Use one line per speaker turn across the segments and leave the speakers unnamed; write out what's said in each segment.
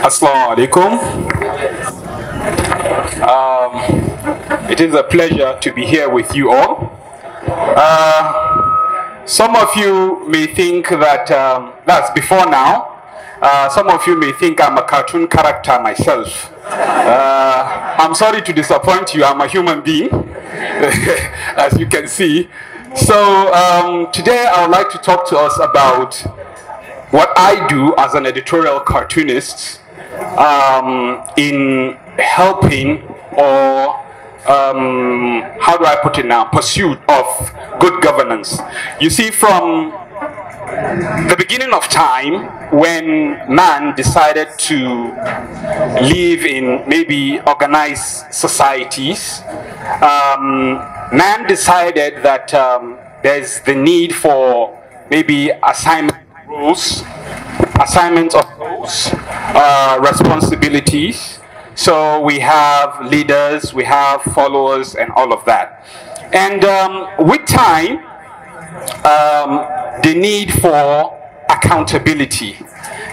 Assalamu alaikum. Um, it is a pleasure to be here with you all. Uh, some of you may think that um, that's before now. Uh, some of you may think I'm a cartoon character myself. Uh, I'm sorry to disappoint you, I'm a human being, as you can see. So um, today I would like to talk to us about what I do as an editorial cartoonist um, in helping or um, how do I put it now, pursuit of good governance. You see, from the beginning of time, when man decided to live in maybe organized societies, um, man decided that um, there's the need for maybe assignment rules, assignments of roles, uh, responsibilities. So we have leaders, we have followers, and all of that. And um, with time, um, the need for accountability.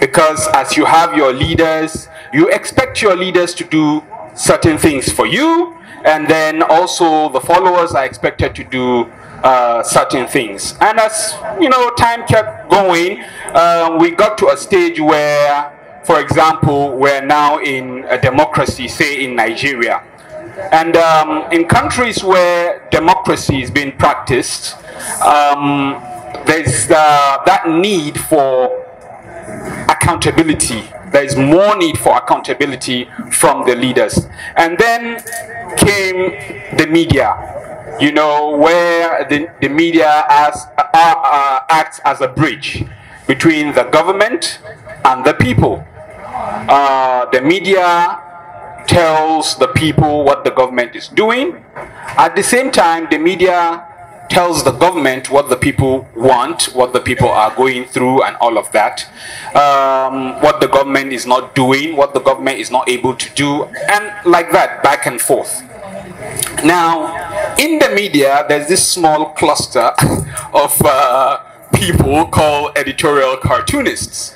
Because as you have your leaders, you expect your leaders to do certain things for you, and then also the followers are expected to do uh, certain things. And as you know, time kept going, uh, we got to a stage where, for example, we're now in a democracy, say in Nigeria. And um, in countries where democracy is being practiced, um, there's uh, that need for accountability. There is more need for accountability from the leaders. And then came the media, you know, where the, the media as, uh, uh, acts as a bridge between the government and the people. Uh, the media tells the people what the government is doing. At the same time, the media tells the government what the people want, what the people are going through, and all of that. Um, what the government is not doing, what the government is not able to do, and like that, back and forth. Now, in the media, there's this small cluster of uh, people call editorial cartoonists.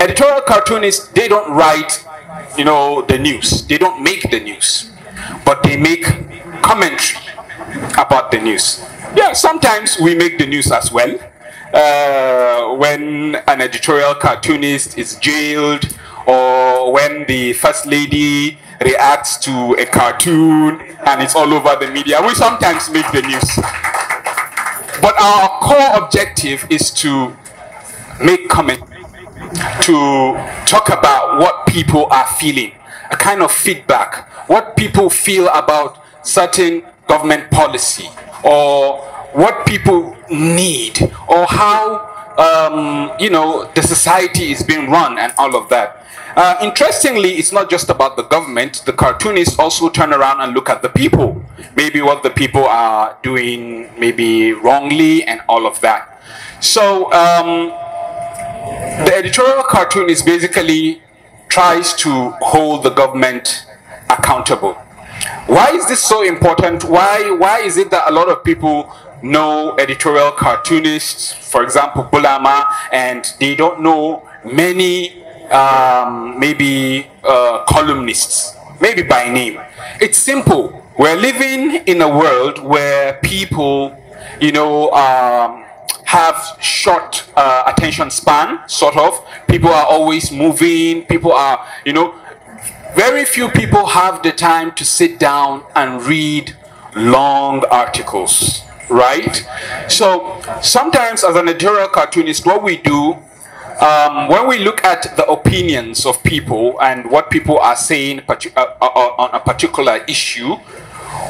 Editorial cartoonists, they don't write you know, the news. They don't make the news, but they make commentary about the news. Yeah, sometimes we make the news as well. Uh, when an editorial cartoonist is jailed, or when the first lady reacts to a cartoon and it's all over the media, we sometimes make the news. But our core objective is to make commentary to talk about what people are feeling, a kind of feedback, what people feel about certain government policy, or what people need, or how um, you know the society is being run, and all of that. Uh, interestingly, it's not just about the government. The cartoonists also turn around and look at the people, maybe what the people are doing, maybe wrongly, and all of that. So. Um, the editorial cartoonist basically tries to hold the government accountable. Why is this so important? Why why is it that a lot of people know editorial cartoonists, for example, Bulama, and they don't know many um, maybe uh, columnists, maybe by name? It's simple. We're living in a world where people, you know, um, have short uh, attention span, sort of. People are always moving. People are, you know, very few people have the time to sit down and read long articles, right? So sometimes, as an editorial cartoonist, what we do um, when we look at the opinions of people and what people are saying uh, uh, on a particular issue,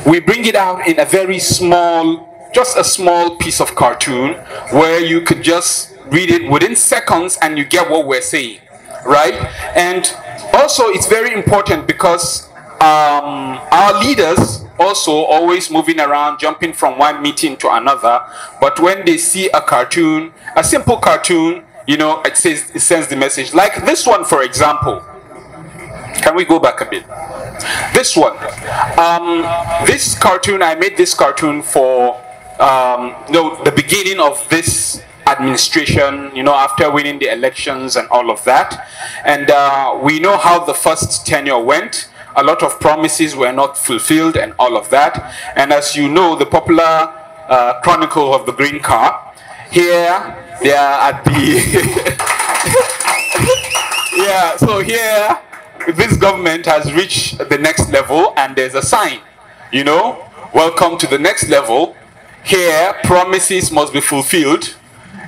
we bring it out in a very small just a small piece of cartoon where you could just read it within seconds and you get what we're saying, right? And also, it's very important because um, our leaders also always moving around, jumping from one meeting to another. But when they see a cartoon, a simple cartoon, you know, it says it sends the message. Like this one, for example. Can we go back a bit? This one. Um, this cartoon, I made this cartoon for um, no, the beginning of this administration, you know, after winning the elections and all of that. And uh, we know how the first tenure went. A lot of promises were not fulfilled and all of that. And as you know, the popular uh, chronicle of the green car, here they are at the... yeah, so here this government has reached the next level and there's a sign, you know, welcome to the next level. Here, promises must be fulfilled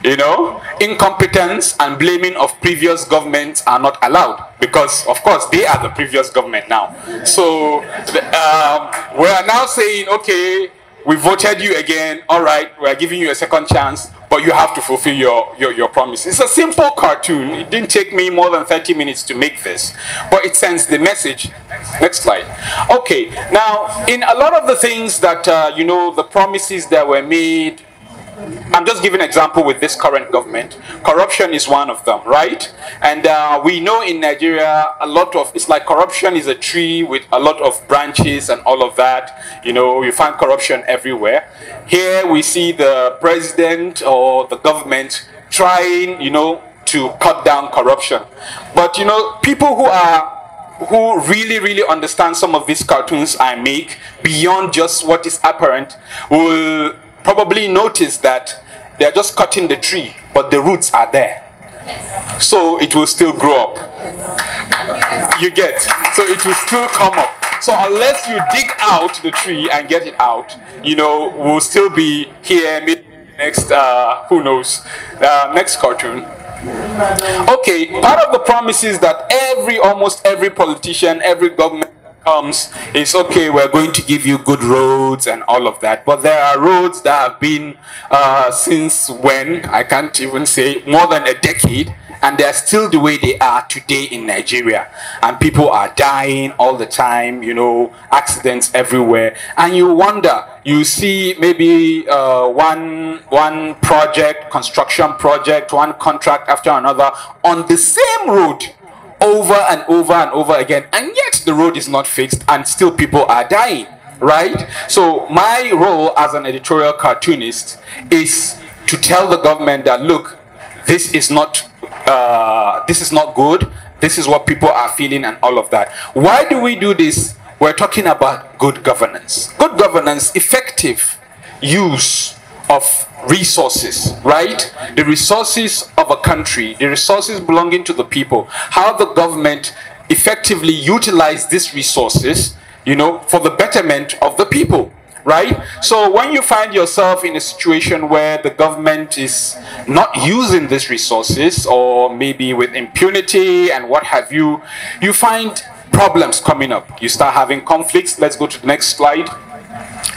you know, incompetence and blaming of previous governments are not allowed because, of course, they are the previous government now. So um, we are now saying, okay, we voted you again. All right, we are giving you a second chance, but you have to fulfill your, your, your promise. It's a simple cartoon. It didn't take me more than 30 minutes to make this, but it sends the message. Next slide. Okay, now, in a lot of the things that, uh, you know, the promises that were made I'm just giving an example with this current government. Corruption is one of them, right? And uh, we know in Nigeria, a lot of, it's like corruption is a tree with a lot of branches and all of that. You know, you find corruption everywhere. Here we see the president or the government trying, you know, to cut down corruption. But, you know, people who are who really, really understand some of these cartoons I make beyond just what is apparent will probably notice that they're just cutting the tree, but the roots are there. So it will still grow up. You get? So it will still come up. So unless you dig out the tree and get it out, you know, we'll still be here next, uh, who knows, uh, next cartoon. Okay, part of the promises that every, almost every politician, every government comes, it's okay, we're going to give you good roads and all of that. But there are roads that have been uh, since when, I can't even say, more than a decade, and they're still the way they are today in Nigeria. And people are dying all the time, you know, accidents everywhere. And you wonder, you see maybe uh, one, one project, construction project, one contract after another on the same road over and over and over again, and yet the road is not fixed, and still people are dying, right? So, my role as an editorial cartoonist is to tell the government that look, this is not uh, this is not good. This is what people are feeling, and all of that. Why do we do this? We're talking about good governance. Good governance, effective use of resources, right? The resources of a country, the resources belonging to the people, how the government effectively utilize these resources, you know, for the betterment of the people, right? So when you find yourself in a situation where the government is not using these resources or maybe with impunity and what have you, you find problems coming up. You start having conflicts. Let's go to the next slide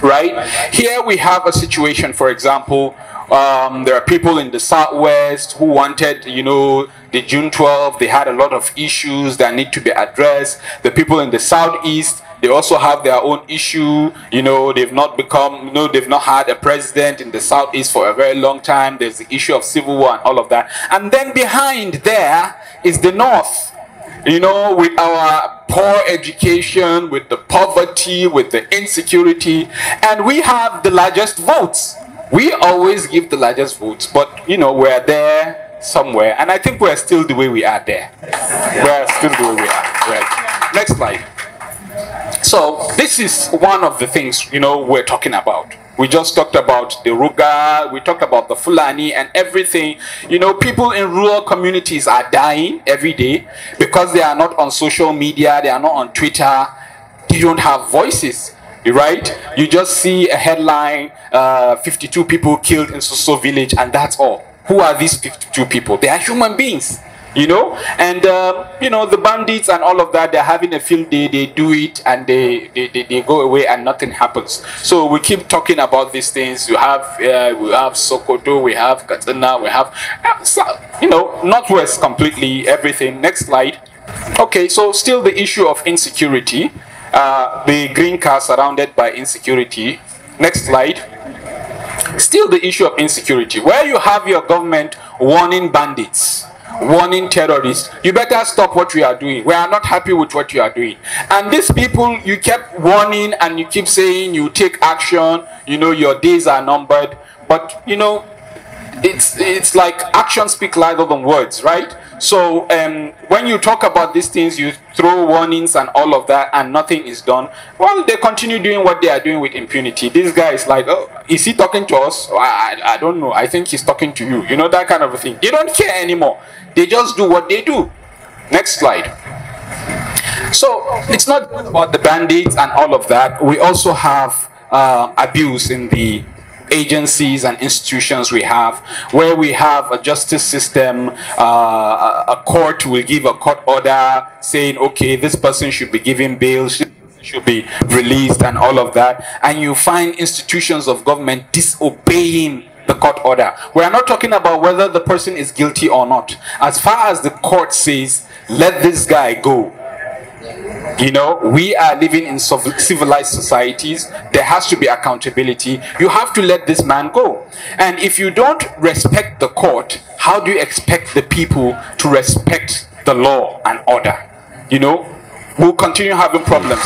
right? Here we have a situation, for example, um, there are people in the southwest who wanted, you know, the June 12th, they had a lot of issues that need to be addressed. The people in the southeast, they also have their own issue. You know, they've not become, you know, they've not had a president in the southeast for a very long time. There's the issue of civil war and all of that. And then behind there is the north you know, with our poor education, with the poverty, with the insecurity, and we have the largest votes. We always give the largest votes, but you know, we're there somewhere, and I think we're still the way we are there. We're still the way we are. Right. Next slide. So this is one of the things you know we're talking about. We just talked about the Ruga, we talked about the Fulani and everything. You know, people in rural communities are dying every day because they are not on social media, they are not on Twitter, they don't have voices right? You just see a headline, uh, 52 people killed in Soso village, and that's all. Who are these 52 people? They are human beings you know and uh, you know the bandits and all of that they're having a field day they do it and they, they, they, they, go away and nothing happens so we keep talking about these things we have uh, we have sokoto we have katsina we have uh, you know northwest completely everything next slide okay so still the issue of insecurity uh, the green car surrounded by insecurity next slide still the issue of insecurity where you have your government warning bandits warning terrorists, you better stop what we are doing. We are not happy with what you are doing. And these people, you kept warning and you keep saying you take action, you know, your days are numbered. But, you know, it's it's like actions speak louder than words, right? So um, when you talk about these things, you throw warnings and all of that, and nothing is done. Well, they continue doing what they are doing with impunity. This guy is like, oh, is he talking to us? I, I, I don't know. I think he's talking to you. You know that kind of a thing. They don't care anymore. They just do what they do. Next slide. So it's not about the bandits and all of that. We also have uh, abuse in the agencies and institutions we have, where we have a justice system, uh, a court will give a court order saying, okay, this person should be given bail, should be released and all of that. And you find institutions of government disobeying the court order. We are not talking about whether the person is guilty or not. As far as the court says, let this guy go, you know, we are living in civilized societies. There has to be accountability. You have to let this man go. And if you don't respect the court, how do you expect the people to respect the law and order? You know, we'll continue having problems.